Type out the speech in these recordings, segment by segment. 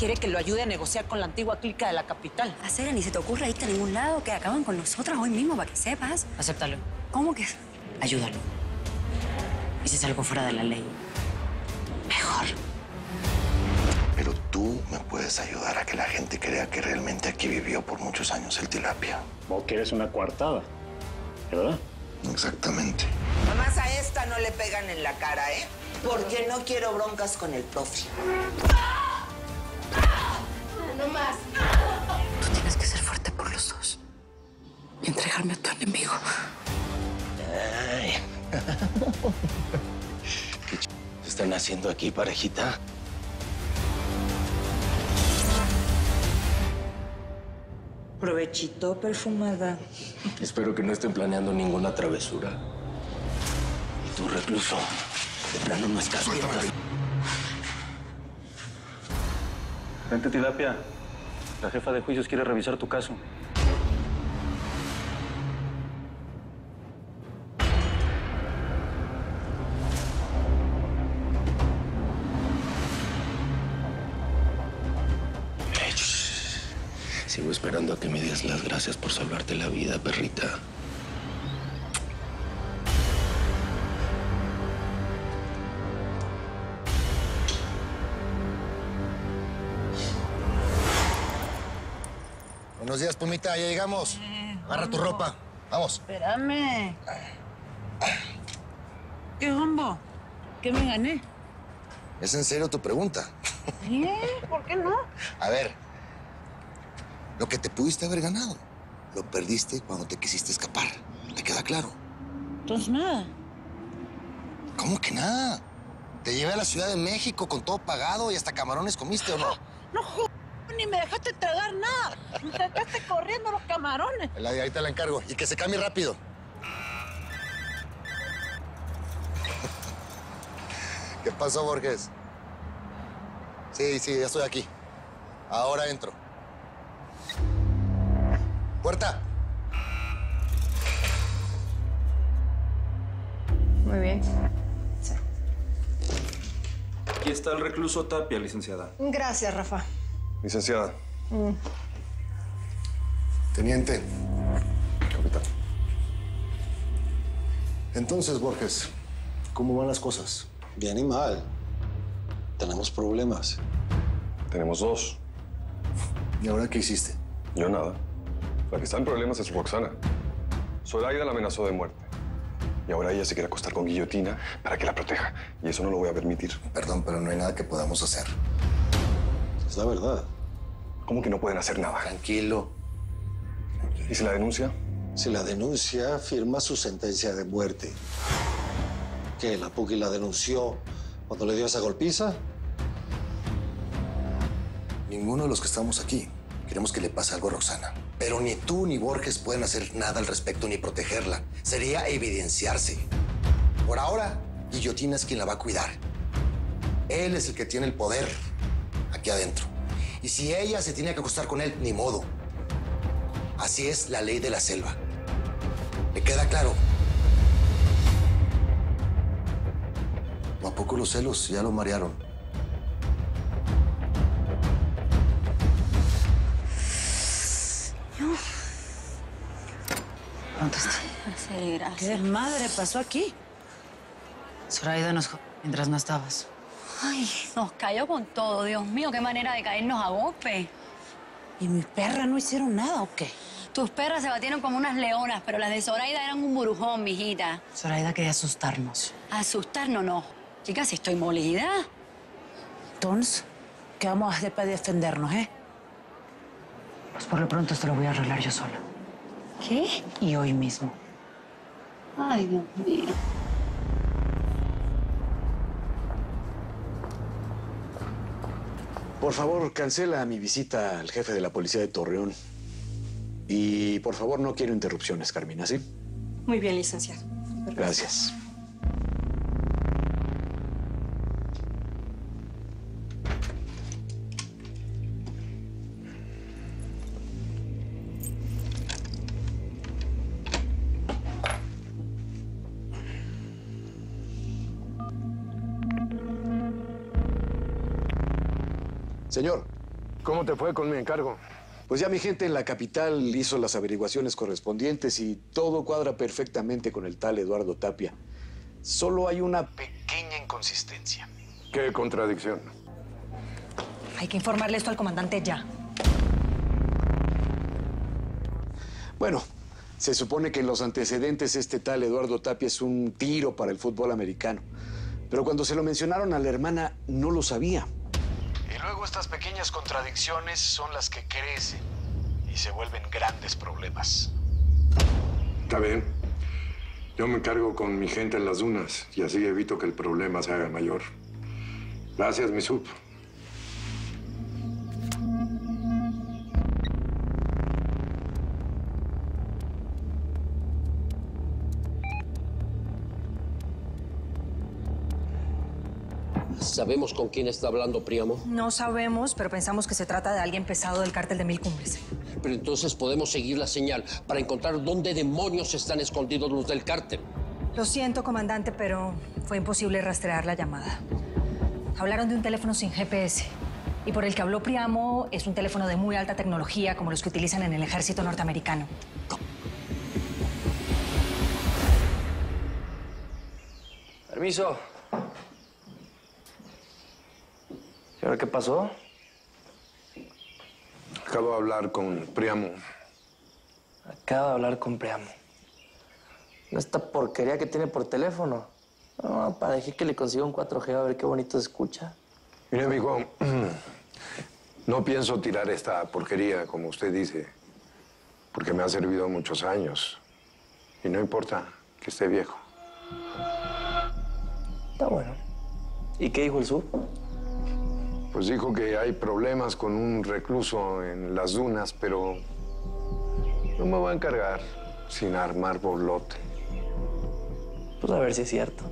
quiere que lo ayude a negociar con la antigua clica de la capital. Hacer ni se te ocurra irte a ningún lado, que acaban con nosotras hoy mismo para que sepas. Acéptalo. ¿Cómo que? Ayúdalo. Y si es algo fuera de la ley, mejor. Pero tú me puedes ayudar a que la gente crea que realmente aquí vivió por muchos años el tilapia. Vos quieres una coartada, ¿verdad? Exactamente. Nomás a esta no le pegan en la cara, ¿eh? Porque no quiero broncas con el profe. No más. Tú tienes que ser fuerte por los dos y entregarme a tu enemigo. Ay. ¿Qué ch... están haciendo aquí, parejita? Provechito, perfumada. Espero que no estén planeando ninguna travesura. Y tú, recluso, de plano no estás Vente, Tilapia. La jefa de juicios quiere revisar tu caso. Sigo esperando a que me des las gracias por salvarte la vida, perrita. Pumita, ya llegamos. Agarra tu ropa. Vamos. Espérame. ¿Qué hombo? ¿Qué me gané? ¿Es en serio tu pregunta? ¿Eh? ¿Por qué no? A ver, lo que te pudiste haber ganado, lo perdiste cuando te quisiste escapar. ¿Te queda claro? Entonces nada. ¿Cómo que nada? Te llevé a la Ciudad de México con todo pagado y hasta camarones comiste, ¿o no? No, jo- ni me dejaste tragar nada. Me sacaste corriendo los camarones. La de ahí te la encargo. Y que se cambie rápido. ¿Qué pasó, Borges? Sí, sí, ya estoy aquí. Ahora entro. ¡Puerta! Muy bien. Aquí está el recluso Tapia, licenciada. Gracias, Rafa. Licenciada. Teniente. Capitán. Entonces, Borges, ¿cómo van las cosas? Bien y mal. Tenemos problemas. Tenemos dos. ¿Y ahora qué hiciste? Yo nada. La que está en problemas es Roxana. Zoraida la amenazó de muerte. Y ahora ella se quiere acostar con guillotina para que la proteja. Y eso no lo voy a permitir. Perdón, pero no hay nada que podamos hacer. Es la verdad. ¿Cómo que no pueden hacer nada? Tranquilo. ¿Y si la denuncia? Si la denuncia, firma su sentencia de muerte. ¿Qué? ¿La Puki la denunció cuando le dio esa golpiza? Ninguno de los que estamos aquí queremos que le pase algo a Roxana. Pero ni tú ni Borges pueden hacer nada al respecto ni protegerla. Sería evidenciarse. Por ahora, Guillotina es quien la va a cuidar. Él es el que tiene el poder aquí adentro. Y si ella se tiene que acostar con él, ni modo. Así es la ley de la selva. ¿Le queda claro? ¿O a poco los celos ya lo marearon? Contesta. Sí, ¿Qué gracias. desmadre pasó aquí? Zoraida nos mientras no estabas. Ay, nos cayó con todo. Dios mío, qué manera de caernos a golpe. ¿Y mis perras no hicieron nada o qué? Tus perras se batieron como unas leonas, pero las de Zoraida eran un burujón, mijita. Zoraida quería asustarnos. Asustarnos no. Chicas, si estoy molida. Entonces, ¿qué vamos a hacer para defendernos, eh? Pues por lo pronto esto lo voy a arreglar yo sola. ¿Qué? Y hoy mismo. Ay, Dios mío. Por favor, cancela mi visita al jefe de la policía de Torreón. Y por favor, no quiero interrupciones, Carmina, ¿sí? Muy bien, licenciado. Gracias. Señor, ¿Cómo te fue con mi encargo? Pues ya mi gente en la capital hizo las averiguaciones correspondientes y todo cuadra perfectamente con el tal Eduardo Tapia. Solo hay una pequeña inconsistencia. ¿Qué contradicción? Hay que informarle esto al comandante ya. Bueno, se supone que en los antecedentes este tal Eduardo Tapia es un tiro para el fútbol americano. Pero cuando se lo mencionaron a la hermana, no lo sabía. Luego estas pequeñas contradicciones son las que crecen y se vuelven grandes problemas. Está bien. Yo me encargo con mi gente en las dunas y así evito que el problema se haga mayor. Gracias, mi sub. ¿Sabemos con quién está hablando Príamo? No sabemos, pero pensamos que se trata de alguien pesado del cártel de Mil Cumbres. Pero entonces podemos seguir la señal para encontrar dónde demonios están escondidos los del cártel. Lo siento, comandante, pero fue imposible rastrear la llamada. Hablaron de un teléfono sin GPS. Y por el que habló Priamo es un teléfono de muy alta tecnología, como los que utilizan en el ejército norteamericano. Permiso. ¿Y ahora qué pasó? Acabo de hablar con Priamo. Acaba de hablar con Priamo. ¿No esta porquería que tiene por teléfono? No, para dejar que le consiga un 4G a ver qué bonito se escucha. Mire, amigo, no pienso tirar esta porquería, como usted dice, porque me ha servido muchos años. Y no importa que esté viejo. Está bueno. ¿Y qué dijo el sub? Pues dijo que hay problemas con un recluso en las dunas, pero no me voy a encargar sin armar borlote. Pues a ver si es cierto.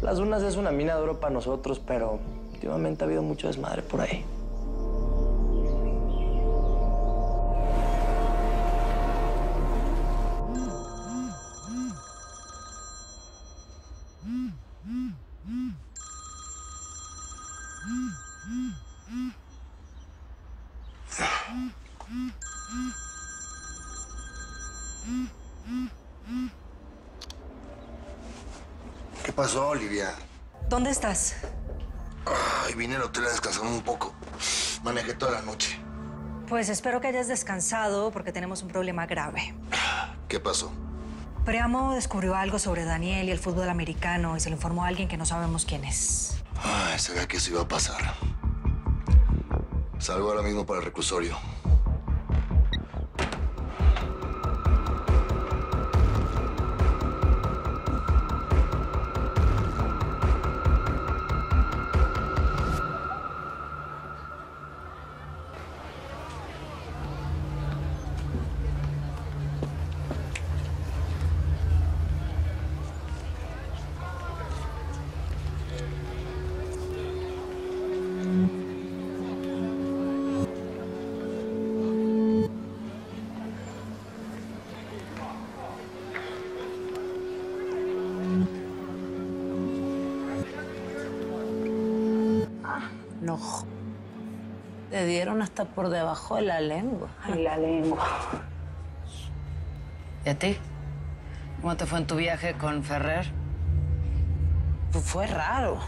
Las dunas es una mina de oro para nosotros, pero últimamente ha habido mucho desmadre por ahí. Olivia? ¿Dónde estás? Ay, vine al hotel a descansar un poco. Manejé toda la noche. Pues espero que hayas descansado porque tenemos un problema grave. ¿Qué pasó? Priamo descubrió algo sobre Daniel y el fútbol americano y se lo informó a alguien que no sabemos quién es. Ay, sabía que eso iba a pasar. Salgo ahora mismo para el reclusorio. No. Te dieron hasta por debajo de la lengua. la lengua. ¿Y a ti? ¿Cómo te fue en tu viaje con Ferrer? Pues fue raro.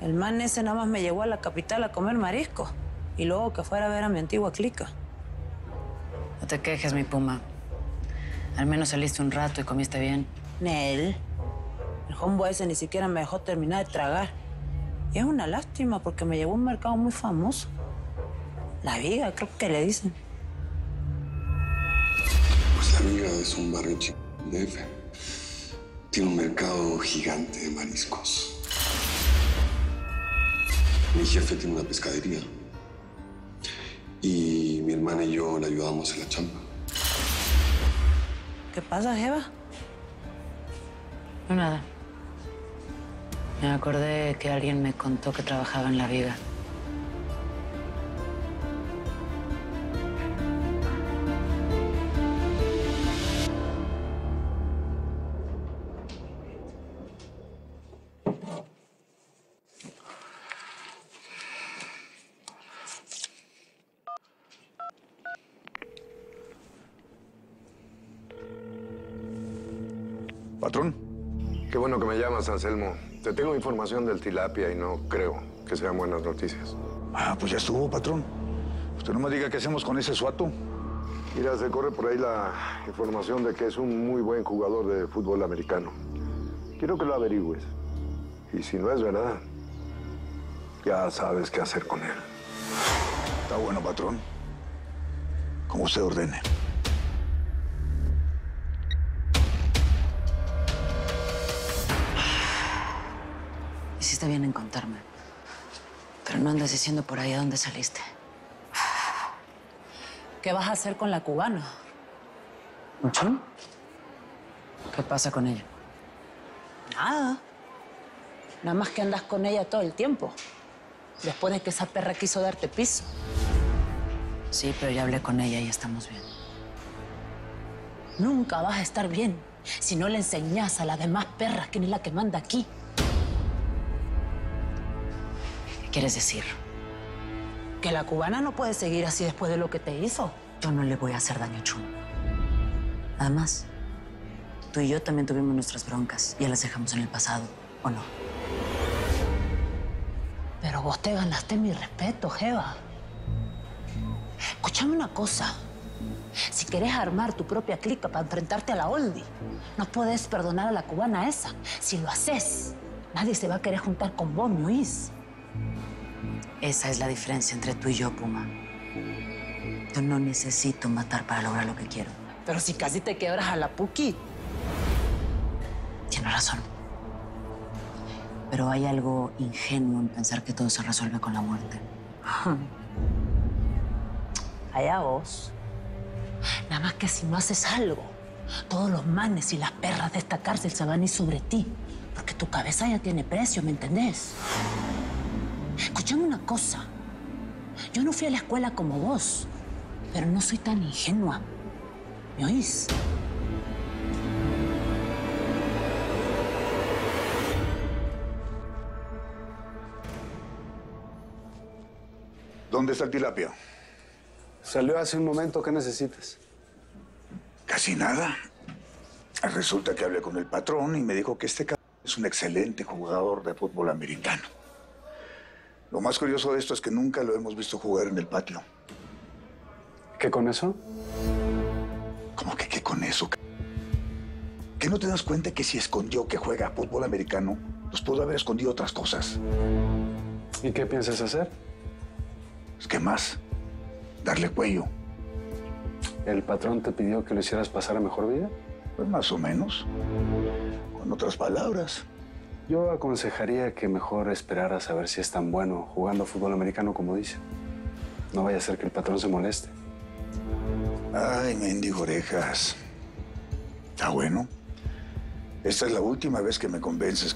El man ese nada más me llevó a la capital a comer marisco. Y luego que fuera a ver a mi antigua clica. No te quejes, mi puma. Al menos saliste un rato y comiste bien. Nel. El homeboy ese ni siquiera me dejó terminar de tragar. Y es una lástima porque me llevó a un mercado muy famoso. La Viga, creo que le dicen. Pues la Viga es un barrio chico DF. Tiene un mercado gigante de mariscos. Mi jefe tiene una pescadería. Y mi hermana y yo le ayudamos en la chamba. ¿Qué pasa, Jeva? No, nada. Me acordé que alguien me contó que trabajaba en la viga. Patrón, qué bueno que me llamas, Anselmo. Te tengo información del tilapia y no creo que sean buenas noticias. Ah, pues ya estuvo, patrón. Usted no me diga qué hacemos con ese suato. Mira, se corre por ahí la información de que es un muy buen jugador de fútbol americano. Quiero que lo averigües. Y si no es verdad, ya sabes qué hacer con él. Está bueno, patrón. Como usted ordene. Hiciste bien en contarme. Pero no andes diciendo por ahí a dónde saliste. ¿Qué vas a hacer con la cubana? ¿Mucho? ¿Qué pasa con ella? Nada. Nada más que andas con ella todo el tiempo. Después de que esa perra quiso darte piso. Sí, pero ya hablé con ella y estamos bien. Nunca vas a estar bien si no le enseñas a las demás perras quién es la que manda aquí. Quieres decir? Que la cubana no puede seguir así después de lo que te hizo. Yo no le voy a hacer daño a Chum. Además, tú y yo también tuvimos nuestras broncas. Ya las dejamos en el pasado, ¿o no? Pero vos te ganaste mi respeto, Jeva. Escúchame una cosa. Si querés armar tu propia clica para enfrentarte a la Oldie, no puedes perdonar a la cubana esa. Si lo haces, nadie se va a querer juntar con vos, ¿me oís? Esa es la diferencia entre tú y yo, Puma. Yo no necesito matar para lograr lo que quiero. Pero si casi te quebras a la Puki. Tienes razón. Pero hay algo ingenuo en pensar que todo se resuelve con la muerte. Allá vos. Nada más que si no haces algo, todos los manes y las perras de esta cárcel se van a ir sobre ti. Porque tu cabeza ya tiene precio, ¿me entendés? Escuchame una cosa. Yo no fui a la escuela como vos, pero no soy tan ingenua. ¿Me oís? ¿Dónde está el tilapia? Salió hace un momento. ¿Qué necesitas? Casi nada. Resulta que hablé con el patrón y me dijo que este cabrón es un excelente jugador de fútbol americano. Lo más curioso de esto es que nunca lo hemos visto jugar en el patio. ¿Qué con eso? ¿Cómo que qué con eso? ¿Que no te das cuenta que si escondió que juega fútbol americano, pues pudo haber escondido otras cosas? ¿Y qué piensas hacer? Pues, ¿Qué más? Darle cuello. ¿El patrón te pidió que lo hicieras pasar a mejor vida? Pues más o menos. Con otras palabras. Yo aconsejaría que mejor esperaras a ver si es tan bueno jugando fútbol americano como dice. No vaya a ser que el patrón se moleste. Ay, mendigo orejas. Está bueno. Esta es la última vez que me convences,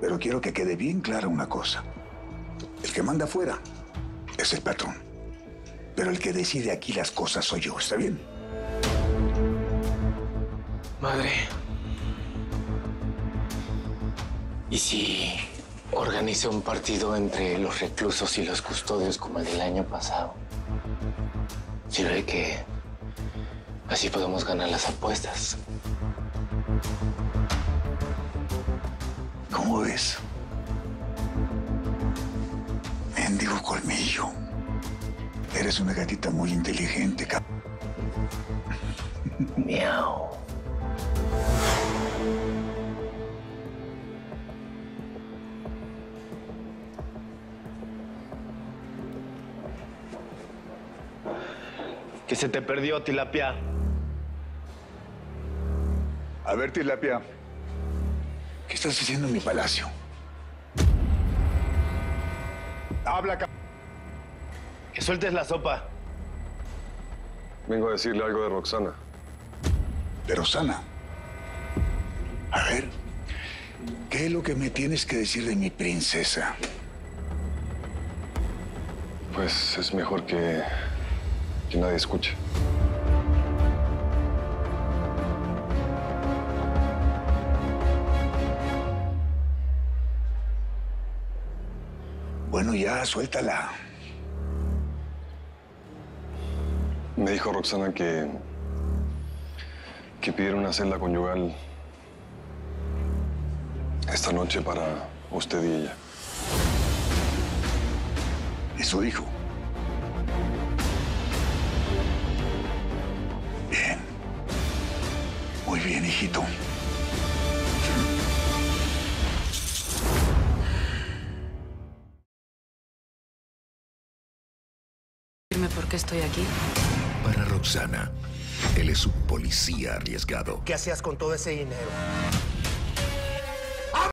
Pero quiero que quede bien clara una cosa. El que manda afuera es el patrón. Pero el que decide aquí las cosas soy yo, ¿está bien? Madre. ¿Y si organiza un partido entre los reclusos y los custodios como el del año pasado? Sirve que así podemos ganar las apuestas. ¿Cómo ves? Mendigo colmillo. Eres una gatita muy inteligente, cap. Miau. Que se te perdió, tilapia. A ver, tilapia. ¿Qué estás haciendo en mi palacio? Habla, cap. Que sueltes la sopa. Vengo a decirle algo de Roxana. De Rosana. A ver, ¿qué es lo que me tienes que decir de mi princesa? Pues es mejor que, que nadie escuche. Bueno, ya, suéltala. Me dijo Roxana que. que pidieron una celda conyugal esta noche para usted y ella. Eso dijo. Bien, hijito. Dime por qué estoy aquí. Para Roxana, él es un policía arriesgado. ¿Qué hacías con todo ese dinero?